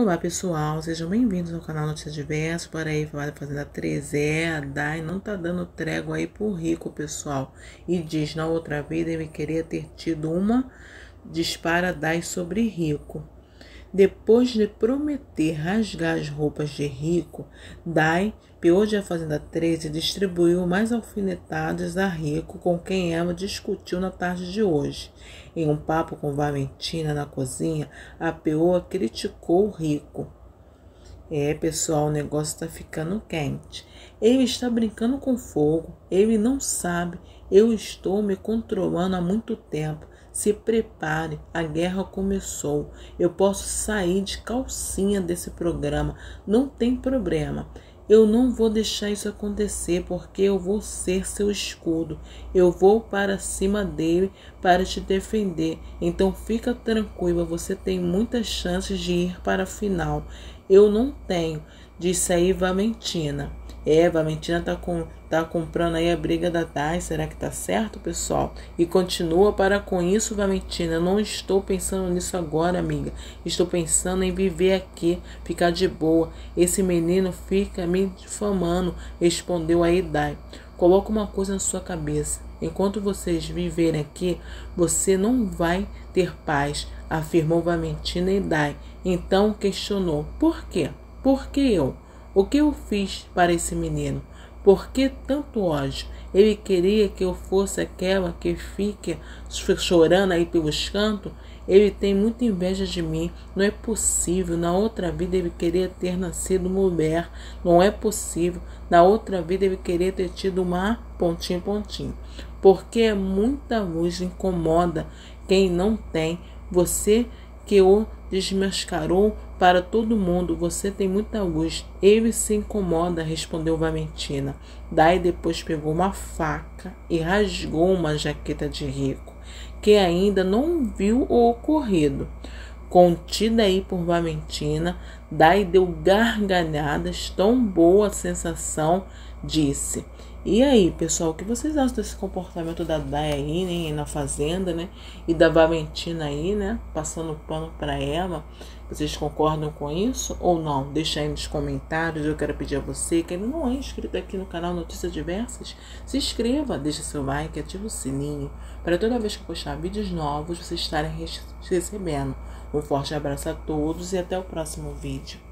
Olá pessoal, sejam bem-vindos ao canal Notícias Diversas. Para aí falar da Fazenda 3 é, a Dai não tá dando trégua aí pro rico, pessoal. E diz, na outra vida ele queria ter tido uma dispara Dai sobre rico. Depois de prometer rasgar as roupas de rico, Dai, peão de a Fazenda 13, distribuiu mais alfinetadas a Rico, com quem ela discutiu na tarde de hoje. Em um papo com Valentina na cozinha, a peoa criticou o Rico. É, pessoal, o negócio está ficando quente. Ele está brincando com fogo. Ele não sabe. Eu estou me controlando há muito tempo. Se prepare, a guerra começou. Eu posso sair de calcinha desse programa, não tem problema. Eu não vou deixar isso acontecer porque eu vou ser seu escudo. Eu vou para cima dele para te defender. Então fica tranquila, você tem muitas chances de ir para a final. Eu não tenho, disse aí Valentina. É, Valentina tá, com, tá comprando aí a briga da Thay. Será que tá certo, pessoal? E continua para com isso, Valentina. Eu não estou pensando nisso agora, amiga. Estou pensando em viver aqui, ficar de boa. Esse menino fica me difamando, respondeu aí Dai. Coloca uma coisa na sua cabeça. Enquanto vocês viverem aqui, você não vai ter paz, afirmou Valentina e Dai. Então questionou: por quê? Por que eu? O que eu fiz para esse menino? Por que tanto ódio? Ele queria que eu fosse aquela que fica chorando aí pelos cantos? Ele tem muita inveja de mim. Não é possível. Na outra vida ele queria ter nascido mulher. Não é possível. Na outra vida ele queria ter tido uma pontinho, pontinho. Porque muita luz incomoda quem não tem. Você que o desmascarou para todo mundo. Você tem muita luz. Ele se incomoda, respondeu Valentina. Daí depois pegou uma faca e rasgou uma jaqueta de rico, que ainda não viu o ocorrido. Contida aí por Valentina, Dai deu gargalhadas, tão boa sensação, disse. E aí, pessoal, o que vocês acham desse comportamento da Dai aí, né, na fazenda, né? E da Valentina aí, né? Passando pano para ela. Vocês concordam com isso ou não? Deixa aí nos comentários. Eu quero pedir a você que ainda não é inscrito aqui no canal Notícias Diversas, se inscreva, deixe seu like, ative o sininho para toda vez que postar vídeos novos vocês estarem recebendo. Um forte abraço a todos e até o próximo vídeo.